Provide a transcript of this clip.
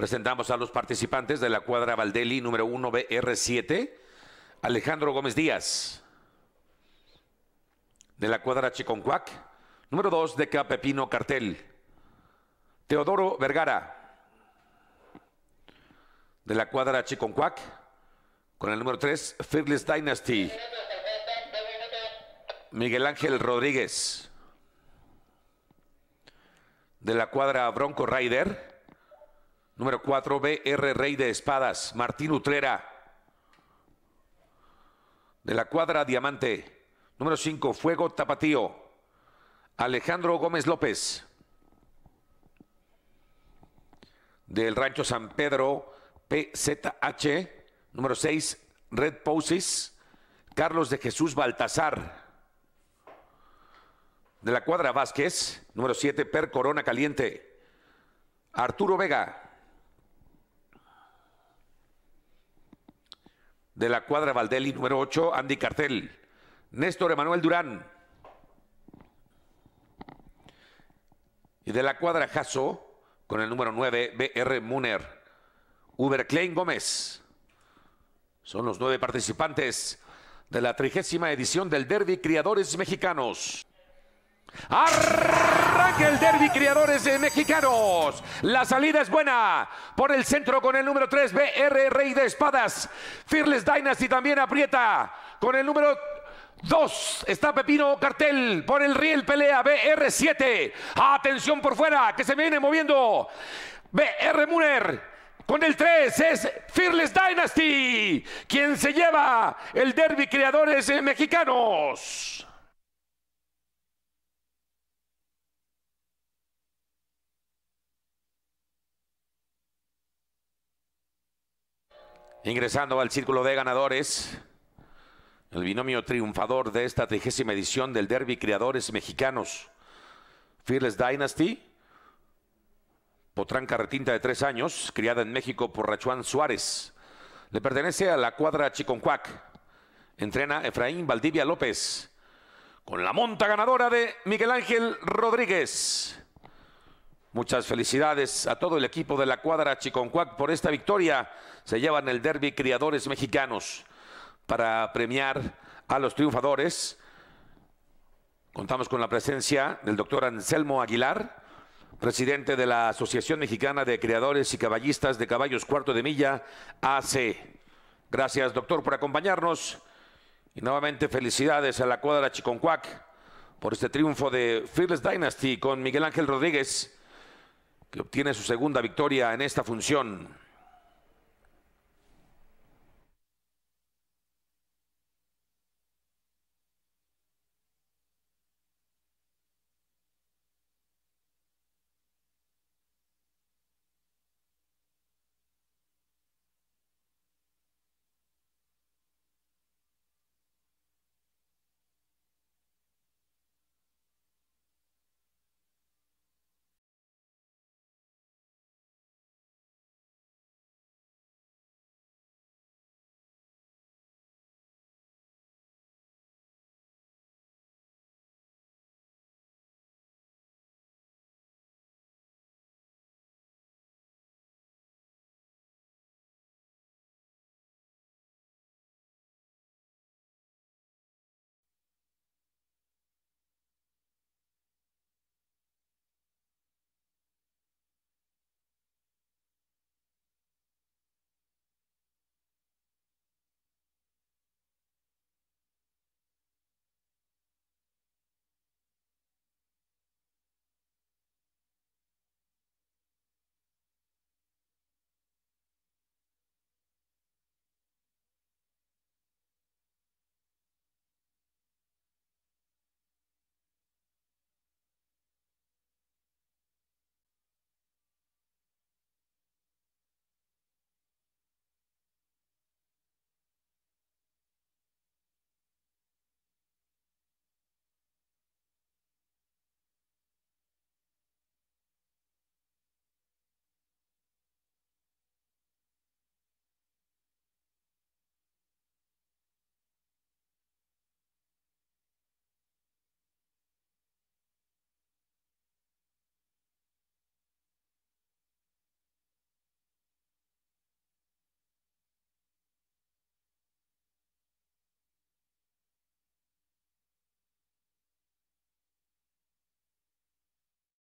Presentamos a los participantes de la cuadra Valdelli número 1 BR7, Alejandro Gómez Díaz. De la cuadra Chiconcuac, número 2 de Pepino Cartel, Teodoro Vergara. De la cuadra Chiconcuac, con el número 3, Fearless Dynasty. Miguel Ángel Rodríguez. De la cuadra Bronco Rider. Número 4, BR Rey de Espadas, Martín Utrera. De la cuadra Diamante. Número 5, Fuego Tapatío. Alejandro Gómez López. Del Rancho San Pedro, PZH. Número 6, Red Poses. Carlos de Jesús Baltasar de la cuadra Vázquez, número 7, Per Corona Caliente. Arturo Vega. De la cuadra Valdelli, número 8, Andy Cartel. Néstor Emanuel Durán. Y de la cuadra Jasso, con el número 9, BR Muner. Uber Klein Gómez. Son los nueve participantes de la trigésima edición del Derby Criadores Mexicanos. Arranca el derby criadores de mexicanos. La salida es buena. Por el centro con el número 3, BR Rey de Espadas. Fearless Dynasty también aprieta. Con el número 2 está Pepino Cartel. Por el riel pelea BR7. Atención por fuera que se viene moviendo. BR Muner. Con el 3 es Fearless Dynasty. Quien se lleva el derby creadores mexicanos. Ingresando al círculo de ganadores, el binomio triunfador de esta trigésima edición del Derby Creadores Mexicanos, Fearless Dynasty, potranca retinta de tres años, criada en México por Rachuán Suárez. Le pertenece a la cuadra Chiconcuac. Entrena Efraín Valdivia López, con la monta ganadora de Miguel Ángel Rodríguez. Muchas felicidades a todo el equipo de la cuadra Chiconcuac por esta victoria. Se llevan el derby criadores mexicanos para premiar a los triunfadores. Contamos con la presencia del doctor Anselmo Aguilar, presidente de la Asociación Mexicana de Criadores y Caballistas de Caballos Cuarto de Milla, AC. Gracias, doctor, por acompañarnos. Y nuevamente felicidades a la cuadra Chiconcuac por este triunfo de Fearless Dynasty con Miguel Ángel Rodríguez que obtiene su segunda victoria en esta función.